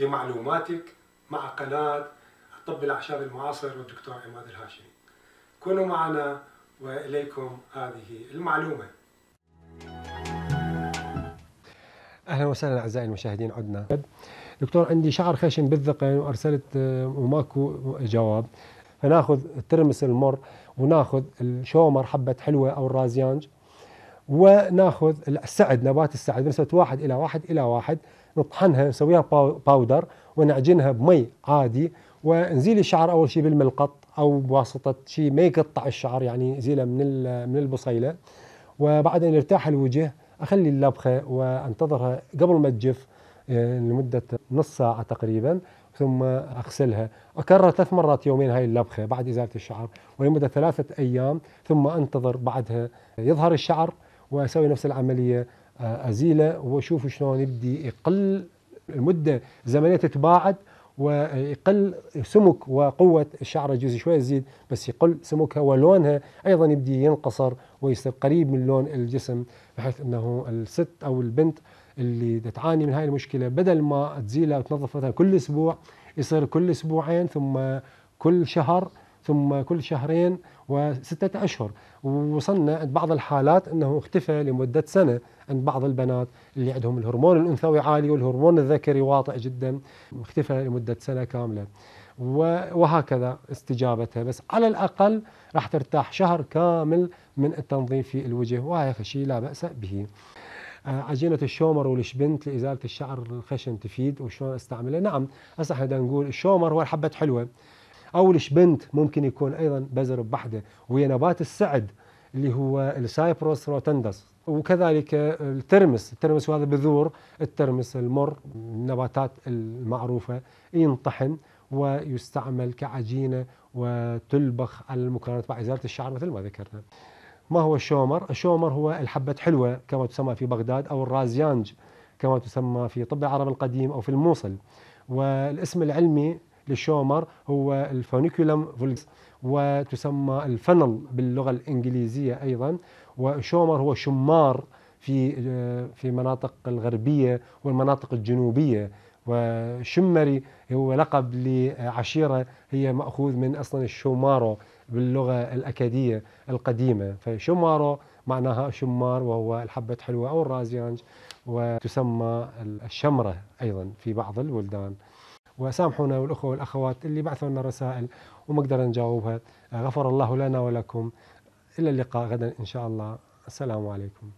لمعلوماتك مع قناة طب الأعشاب المعاصر والدكتور عماد الهاشمي. كونوا معنا وإليكم هذه المعلومة. أهلا وسهلا أعزائي المشاهدين عدنا. دكتور عندي شعر خشن بالذقن وأرسلت آه، وماكو جواب. فناخذ الترمس المر وناخذ الشومر حبة حلوة أو الرازيانج وناخذ السعد نبات السعد. بنسبة واحد إلى واحد إلى واحد. نطحنها نسويها باودر ونعجنها بمي عادي ونزيل الشعر أول شيء بالملقط أو بواسطة شيء ما يقطع الشعر يعني زيله من من البصيلة. وبعدين يرتاح الوجه أخلي اللبخة وأنتظرها قبل ما تجف آه، لمدة نص ساعة تقريبا ثم أغسلها. اكرر ثلاث مرات يومين هاي اللبخة بعد إزالة الشعر ولمدة ثلاثة أيام ثم أنتظر بعدها يظهر الشعر وأسوي نفس العملية أزيلة واشوف شلون يبدي يقل المدة الزمنيه تتباعد ويقل سمك وقوة الشعر يجوز شوية تزيد بس يقل سمكها ولونها أيضا يبدي ينقصر ويصير قريب من لون الجسم بحيث أنه الست أو البنت اللي تعاني من هاي المشكلة بدل ما تزيلها وتنظف مثلا كل أسبوع يصير كل أسبوعين ثم كل شهر ثم كل شهرين وستة أشهر. ووصلنا عند بعض الحالات أنه اختفى لمدة سنة عند بعض البنات اللي عندهم الهرمون الأنثوي عالي والهرمون الذكري واطئ جدا. اختفى لمدة سنة كاملة. وهكذا استجابتها. بس على الأقل راح ترتاح شهر كامل من التنظيف في الوجه وهذا شيء لا بأس به. آه، عجينة الشومر والشبنت لإزالة الشعر الخشن تفيد وشلون استعملها نعم هسه إحنا نقول الشومر هو الحبة حلوة. أو الشبنت ممكن يكون أيضا بذر بحده وهي نبات السعد اللي هو ال Cyperus rotundus. وكذلك الترمس الترمس وهذا بذور الترمس المر النباتات المعروفة ينطحن ويستعمل كعجينة وتلبخ على المكونات بعد إزالة الشعر مثل ما ذكرنا. ما هو الشومر؟ الشومر هو الحبة حلوة كما تسمى في بغداد أو الرازيانج كما تسمى في طب العرب القديم أو في الموصل. والاسم العلمي للشومر هو ال Foeniculum vulgare وتسمى ال fennel باللغة الإنجليزية أيضا. وشومر هو شمار في في مناطق الغربية والمناطق الجنوبية. وشمري هو لقب لعشيرة هي مأخوذ من أصلا الشومارو باللغة الأكادية القديمة. فشومارو معناها شمار وهو الحبة حلوة أو الرازيانج وتسمى الشمرة أيضا في بعض البلدان وسامحونا والأخوة والأخوات اللي بعثوا لنا رسائل وما قدرنا نجاوبها. غفر الله لنا ولكم. إلى اللقاء غدا إن شاء الله. السلام عليكم.